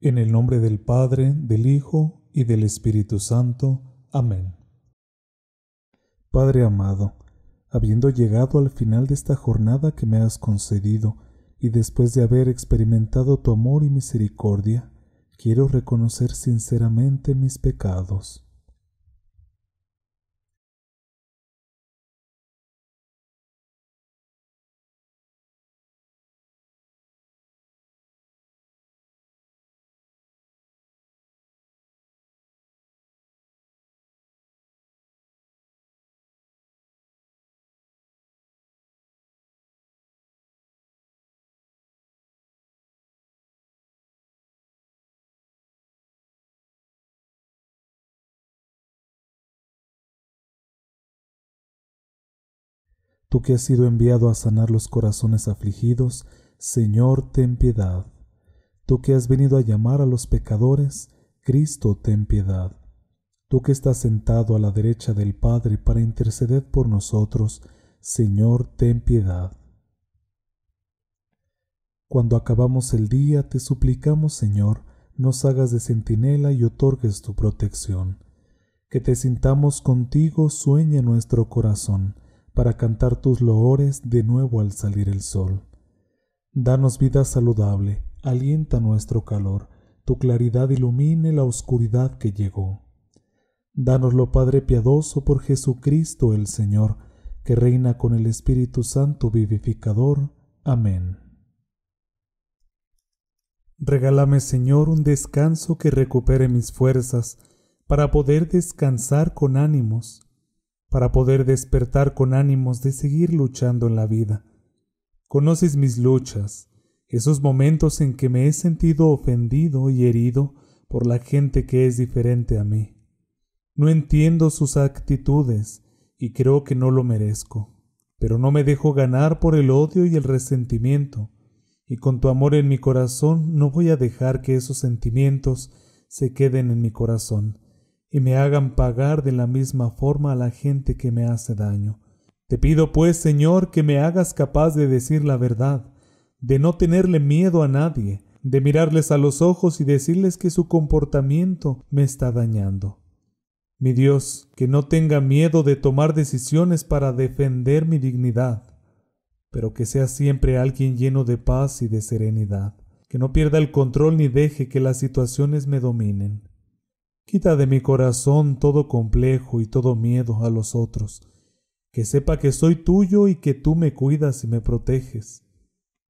En el nombre del Padre, del Hijo y del Espíritu Santo. Amén. Padre amado, habiendo llegado al final de esta jornada que me has concedido, y después de haber experimentado tu amor y misericordia, quiero reconocer sinceramente mis pecados. Tú que has sido enviado a sanar los corazones afligidos, Señor, ten piedad. Tú que has venido a llamar a los pecadores, Cristo, ten piedad. Tú que estás sentado a la derecha del Padre para interceder por nosotros, Señor, ten piedad. Cuando acabamos el día, te suplicamos, Señor, nos hagas de centinela y otorgues tu protección. Que te sintamos contigo, sueña nuestro corazón para cantar tus loores de nuevo al salir el sol. Danos vida saludable, alienta nuestro calor, tu claridad ilumine la oscuridad que llegó. Dánoslo, Padre piadoso, por Jesucristo el Señor, que reina con el Espíritu Santo vivificador. Amén. Regálame, Señor, un descanso que recupere mis fuerzas, para poder descansar con ánimos para poder despertar con ánimos de seguir luchando en la vida. Conoces mis luchas, esos momentos en que me he sentido ofendido y herido por la gente que es diferente a mí. No entiendo sus actitudes y creo que no lo merezco, pero no me dejo ganar por el odio y el resentimiento, y con tu amor en mi corazón no voy a dejar que esos sentimientos se queden en mi corazón, y me hagan pagar de la misma forma a la gente que me hace daño. Te pido pues, Señor, que me hagas capaz de decir la verdad, de no tenerle miedo a nadie, de mirarles a los ojos y decirles que su comportamiento me está dañando. Mi Dios, que no tenga miedo de tomar decisiones para defender mi dignidad, pero que sea siempre alguien lleno de paz y de serenidad, que no pierda el control ni deje que las situaciones me dominen. Quita de mi corazón todo complejo y todo miedo a los otros, que sepa que soy tuyo y que tú me cuidas y me proteges,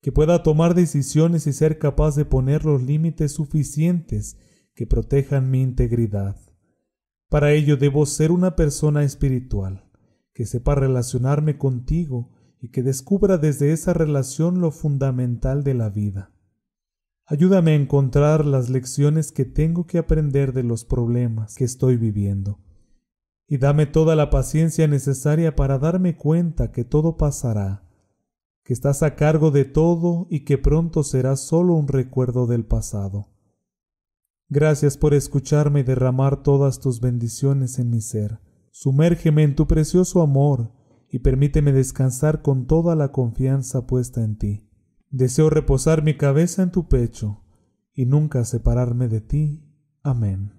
que pueda tomar decisiones y ser capaz de poner los límites suficientes que protejan mi integridad. Para ello debo ser una persona espiritual, que sepa relacionarme contigo y que descubra desde esa relación lo fundamental de la vida. Ayúdame a encontrar las lecciones que tengo que aprender de los problemas que estoy viviendo. Y dame toda la paciencia necesaria para darme cuenta que todo pasará, que estás a cargo de todo y que pronto será solo un recuerdo del pasado. Gracias por escucharme y derramar todas tus bendiciones en mi ser. Sumérgeme en tu precioso amor y permíteme descansar con toda la confianza puesta en ti. Deseo reposar mi cabeza en tu pecho y nunca separarme de ti. Amén.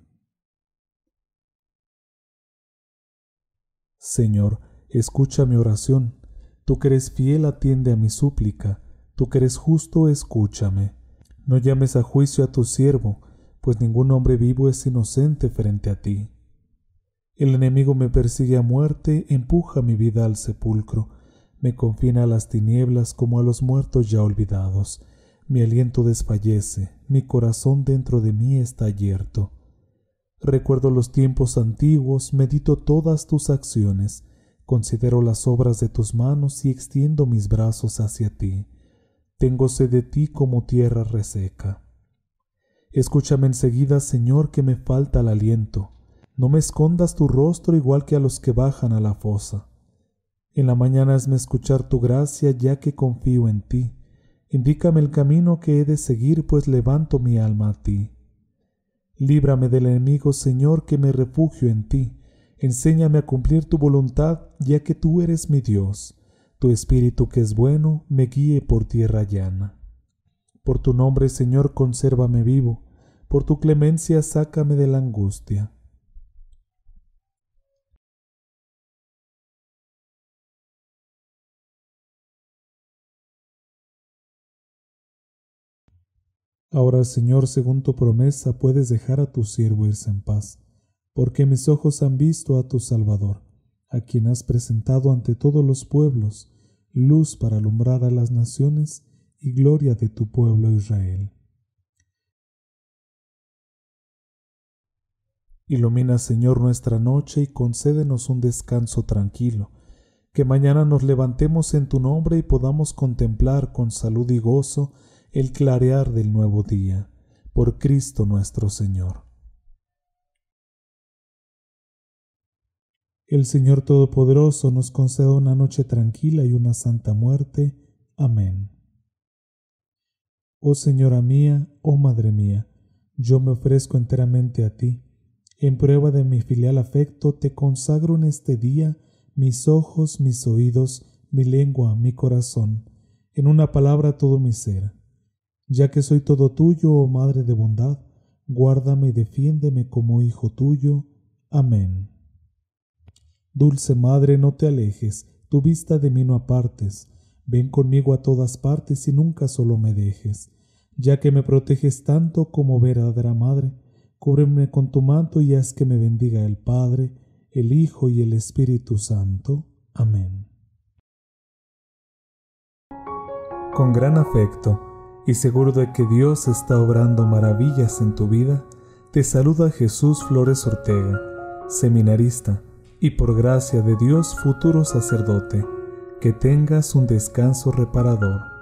Señor, escucha mi oración. Tú que eres fiel, atiende a mi súplica. Tú que eres justo, escúchame. No llames a juicio a tu siervo, pues ningún hombre vivo es inocente frente a ti. El enemigo me persigue a muerte, empuja mi vida al sepulcro me confina a las tinieblas como a los muertos ya olvidados. Mi aliento desfallece, mi corazón dentro de mí está yerto. Recuerdo los tiempos antiguos, medito todas tus acciones, considero las obras de tus manos y extiendo mis brazos hacia ti. Tengo sed de ti como tierra reseca. Escúchame enseguida, Señor, que me falta el aliento. No me escondas tu rostro igual que a los que bajan a la fosa. En la mañana hazme escuchar tu gracia, ya que confío en ti. Indícame el camino que he de seguir, pues levanto mi alma a ti. Líbrame del enemigo, Señor, que me refugio en ti. Enséñame a cumplir tu voluntad, ya que tú eres mi Dios. Tu espíritu que es bueno, me guíe por tierra llana. Por tu nombre, Señor, consérvame vivo. por tu clemencia sácame de la angustia. Ahora, Señor, según tu promesa, puedes dejar a tu siervo irse en paz, porque mis ojos han visto a tu Salvador, a quien has presentado ante todos los pueblos, luz para alumbrar a las naciones y gloria de tu pueblo Israel. Ilumina, Señor, nuestra noche y concédenos un descanso tranquilo, que mañana nos levantemos en tu nombre y podamos contemplar con salud y gozo el clarear del nuevo día, por Cristo nuestro Señor. El Señor Todopoderoso nos conceda una noche tranquila y una santa muerte. Amén. Oh Señora mía, oh Madre mía, yo me ofrezco enteramente a ti. En prueba de mi filial afecto, te consagro en este día mis ojos, mis oídos, mi lengua, mi corazón, en una palabra todo mi ser ya que soy todo tuyo, oh Madre de bondad, guárdame y defiéndeme como hijo tuyo. Amén. Dulce Madre, no te alejes, tu vista de mí no apartes, ven conmigo a todas partes y nunca solo me dejes, ya que me proteges tanto como verdadera Madre, cúbreme con tu manto y haz que me bendiga el Padre, el Hijo y el Espíritu Santo. Amén. Con gran afecto, y seguro de que Dios está obrando maravillas en tu vida, te saluda Jesús Flores Ortega, seminarista y por gracia de Dios futuro sacerdote. Que tengas un descanso reparador.